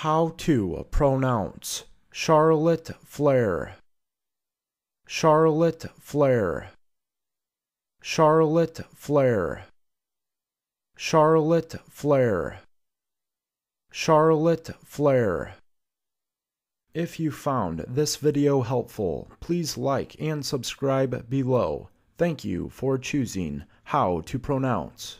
How to pronounce Charlotte Flair. Charlotte Flair. Charlotte Flair. Charlotte Flair. Charlotte Flair. If you found this video helpful, please like and subscribe below. Thank you for choosing how to pronounce.